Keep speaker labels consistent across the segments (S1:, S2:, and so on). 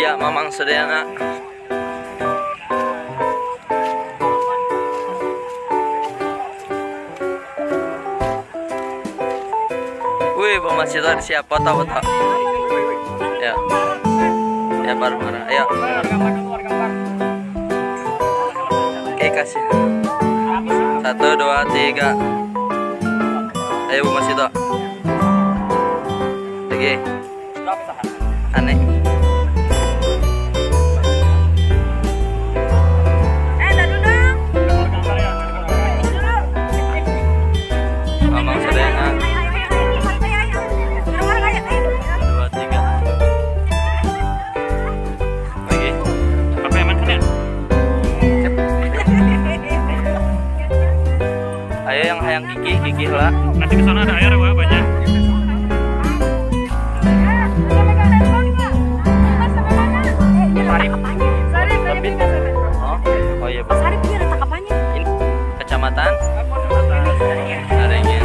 S1: Ya, Mamang Sedana. Wih, Bang Mas Cito siap foto foto. Ya. Ya, baru marah. Ayo. Oke, kasih. Satu, dua, tiga. Ayo, Bang Mas Cito. Lagi. Aneh. Kiki lah.
S2: Nanti ke sana ada air wah banyak. Sarip.
S3: Ini.
S1: Oh, oh iya betul.
S3: Sarip ini letak apanya?
S1: Ini kecamatan Arengen.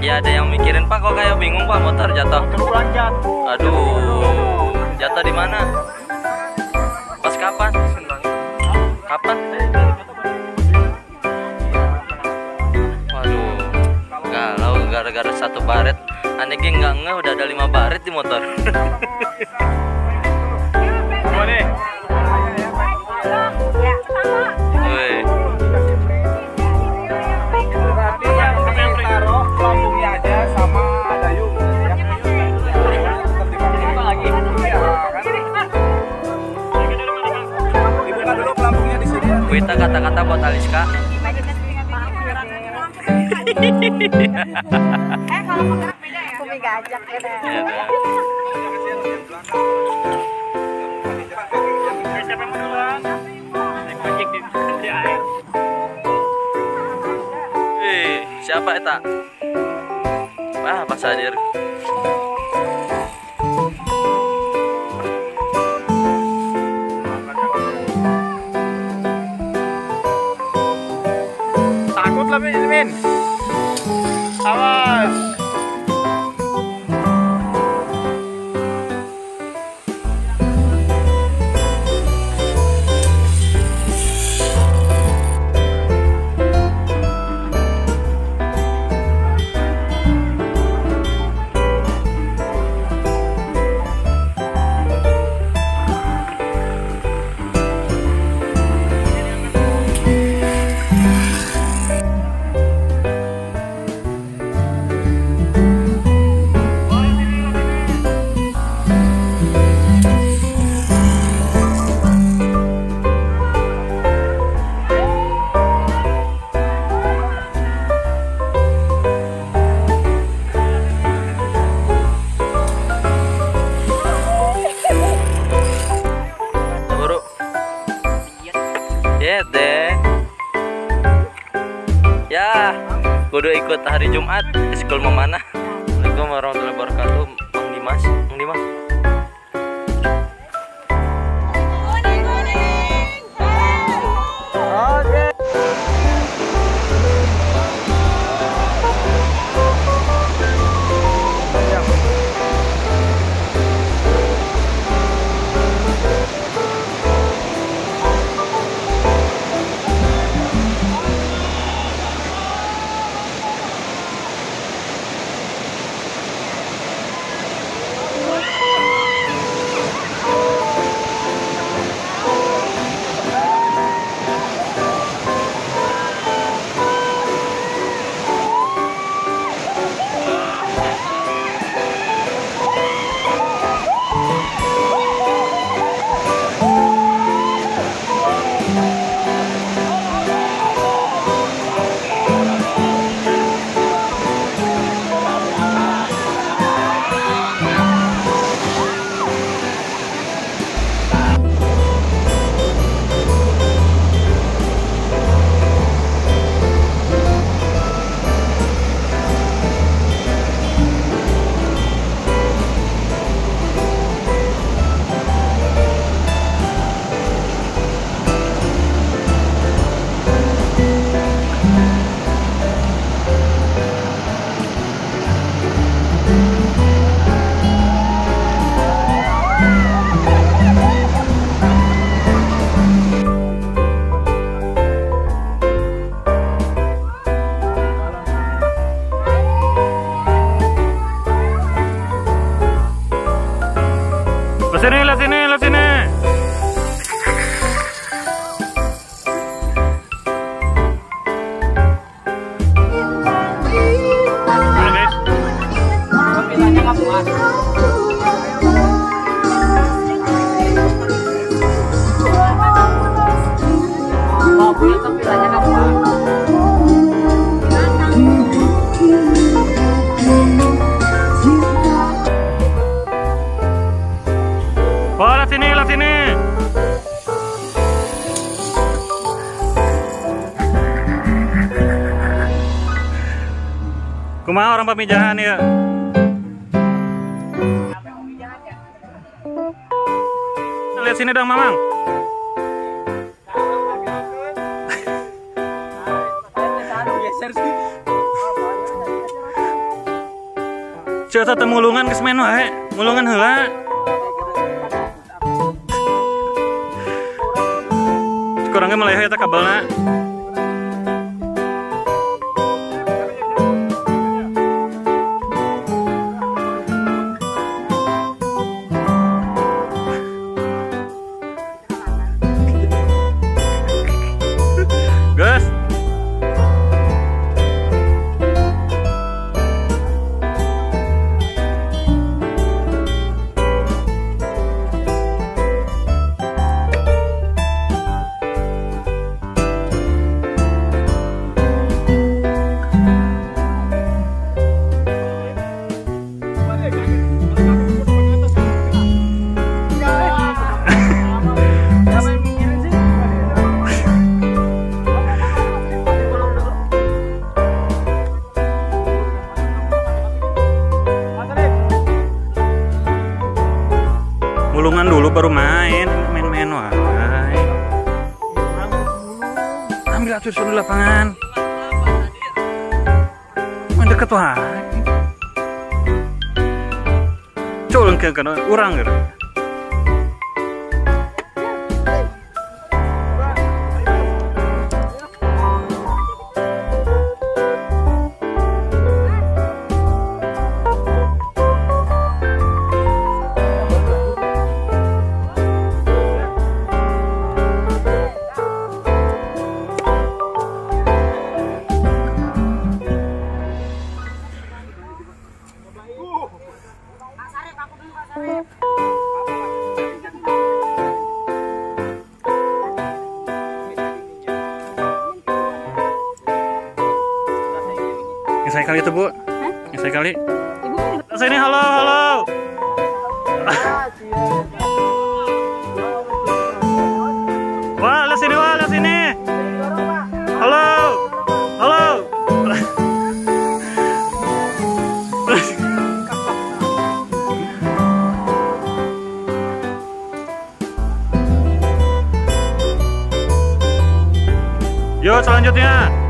S1: Ya ada yang mikirin Pak kok kayak bingung Pak motor jatuh.
S2: Lanjut.
S1: Aduh, jatuh di mana? Satu baret. Aneh geng nggak ngeh udah ada lima baret di motor. Wita kata-kata buat Aliska.
S3: ya? Kumi gajak
S1: dah.
S2: Siapa yang mau duluan? Naik ojek di di air.
S1: Wih, siapa eta? Wah, Pak Sadir.
S2: Takut lah. Min. Awas.
S1: Ya, kudu ikut hari Jumat sekolah mau mana? Assalamualaikum warahmatullahi wabarakatuh. Mang Dimas, Mang Dimas.
S2: Kumaha orang pamijahan ya? Lihat sini dong, Mamang. Cerita temulungan ke semen wae, mulungan heula. Kurangnya meleheh eta kabelna. Mulungan dulu baru main, main-main wae. Ambil atur di lapangan. Main deket wae. Colong ke kana urang gitu. Saya kali itu bu, yang saya kali.
S3: Ibu
S2: Sini halo halo. Wah, lihat sini, wah, lihat sini. Halo. Halo. Yuk, selanjutnya.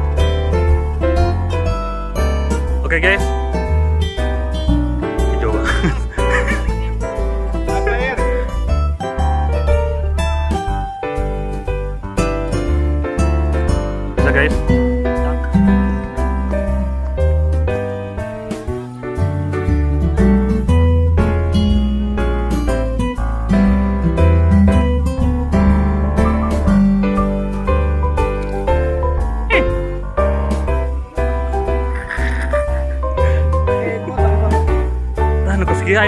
S2: Oke, guys.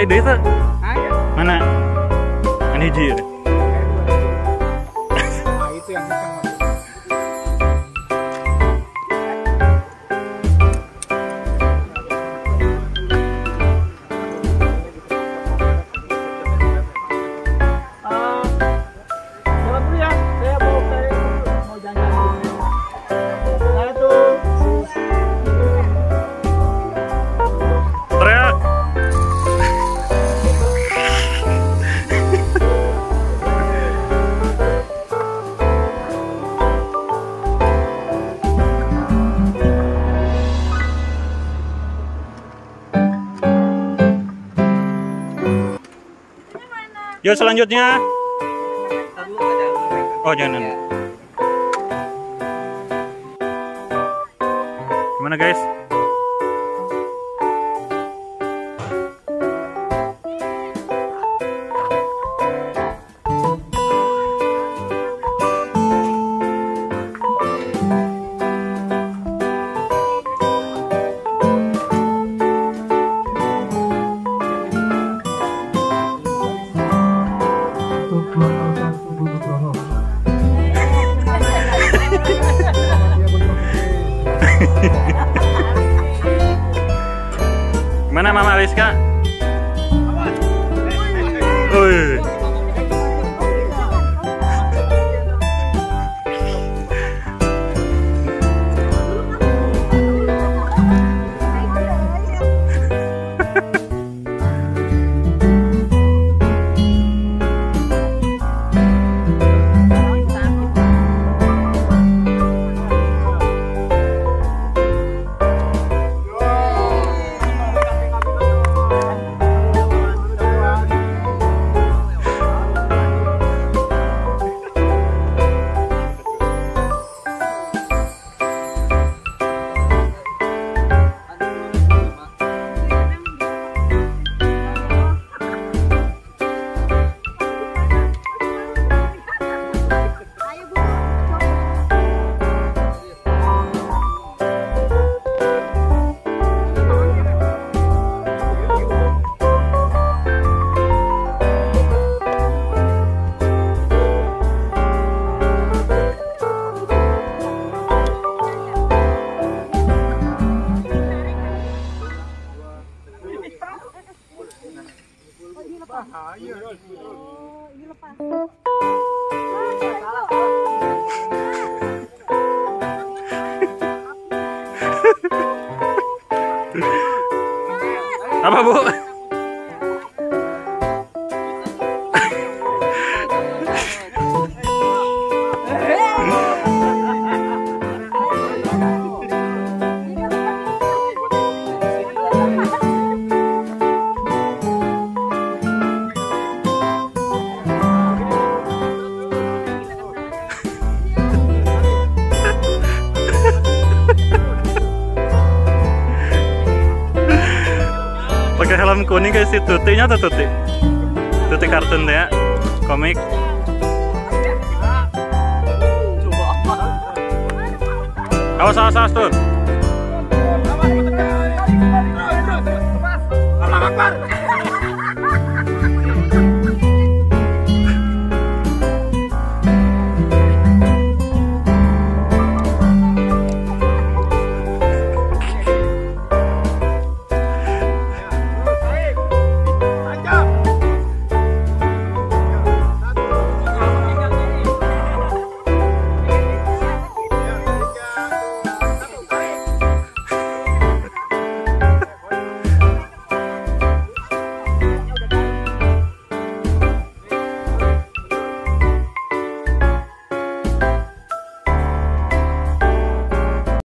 S4: Desa.
S2: Mana?
S5: Ini
S2: dia. Yuk selanjutnya. Oh jangan. Gimana Mama Rizka? Wih. 啊一二三四一 kuning kayak si Tutinya atau Tuti? Tuti kartun ya, komik. Awas awas awas tuh.
S6: Allah Akbar.